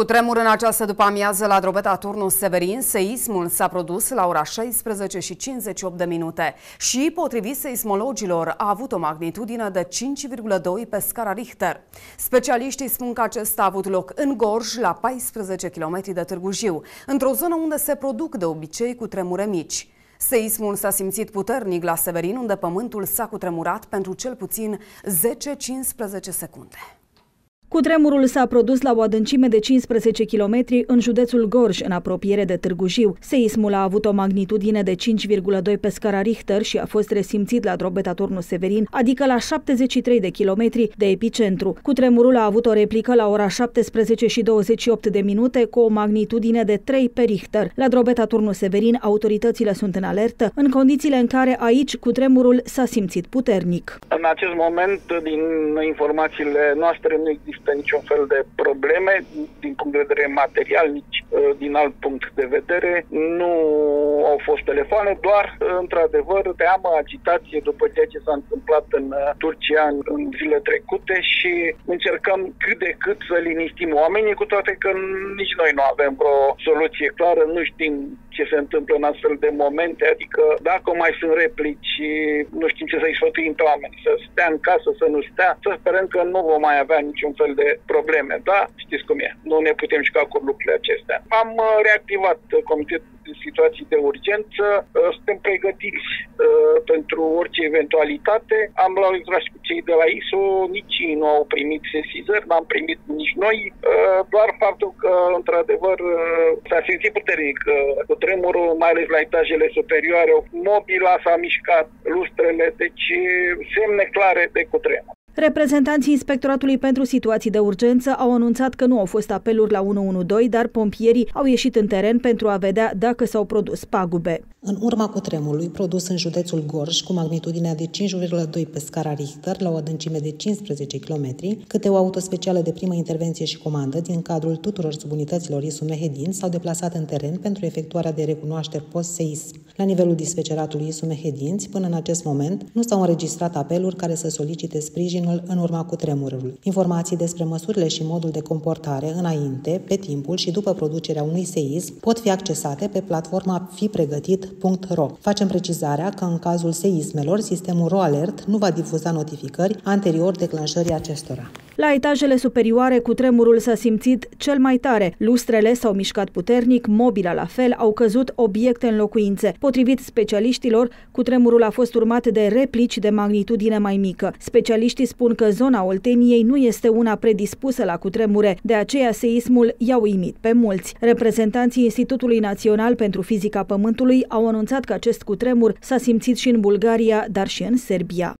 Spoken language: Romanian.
Cu tremur în această după-amiază la Drobeta Turnus Severin, seismul s-a produs la ora 16 și 58 de minute și, potrivit seismologilor, a avut o magnitudine de 5,2 pe scara Richter. Specialiștii spun că acesta a avut loc în Gorj, la 14 km de Târgu Jiu, într-o zonă unde se produc de obicei cu tremure mici. Seismul s-a simțit puternic la Severin, unde pământul s-a cutremurat pentru cel puțin 10-15 secunde. Cutremurul s-a produs la o adâncime de 15 km în județul Gorj, în apropiere de Târgu Jiu. Seismul a avut o magnitudine de 5,2 pe scara Richter și a fost resimțit la drobeta turnul Severin, adică la 73 de kilometri de epicentru. Cutremurul a avut o replică la ora 17 și 28 de minute cu o magnitudine de 3 pe Richter. La drobeta turnul Severin, autoritățile sunt în alertă, în condițiile în care aici cutremurul s-a simțit puternic. În acest moment, din informațiile noastre, nu există există niciun fel de probleme din punct de vedere material, nici uh, din alt punct de vedere. Nu au fost telefoane, doar, uh, într-adevăr, teamă, agitație după ceea ce s-a întâmplat în uh, Turcia în, în zile trecute și încercăm cât de cât să liniștim oamenii, cu toate că nici noi nu avem o soluție clară, nu știm ce se întâmplă în astfel de momente, adică dacă mai sunt replici, nu știm ce să-i sfătuim pe oameni, să stea în casă, să nu stea, să sperăm că nu vom mai avea niciun fel de probleme, da? Știți cum e, nu ne putem juca cu lucrurile acestea. Am uh, reactivat comitetul de situații de urgență, uh, suntem pregătiți uh, pentru orice eventualitate. Am luat cu cei de la ISO, nici ei nu au primit sesizări, n-am primit nici noi, doar faptul că, într-adevăr, s-a simțit puternic cu tremurul, mai ales la etajele superioare, mobila s-a mișcat, lustrele, deci semne clare de cutremur. Reprezentanții Inspectoratului pentru Situații de Urgență au anunțat că nu au fost apeluri la 112, dar pompierii au ieșit în teren pentru a vedea dacă s-au produs pagube. În urma cutremului produs în județul Gorj cu magnitudinea de 5,2 pe scara Richter la o adâncime de 15 km, câte o autospecială de primă intervenție și comandă din cadrul tuturor subunităților ISU Mehedin s-au deplasat în teren pentru efectuarea de recunoașteri post-seism. La nivelul dispeceratului ISU Mehedinți, până în acest moment, nu s-au înregistrat apeluri care să solicite sprijinul în urma cutremurului. Informații despre măsurile și modul de comportare înainte, pe timpul și după producerea unui seism pot fi accesate pe platforma Fi Pregătit ro. Facem precizarea că în cazul seismelor, sistemul RoAlert nu va difuza notificări anterior declanșării acestora. La etajele superioare, cu tremurul s-a simțit cel mai tare. Lustrele s-au mișcat puternic, mobila la fel, au căzut obiecte în locuințe. Potrivit specialiștilor, cu tremurul a fost urmat de replici de magnitudine mai mică. Specialiștii spun că zona Olteniei nu este una predispusă la cutremure, de aceea seismul i-a uimit pe mulți. Reprezentanții Institutului Național pentru Fizica Pământului au anunțat că acest cutremur s-a simțit și în Bulgaria, dar și în Serbia.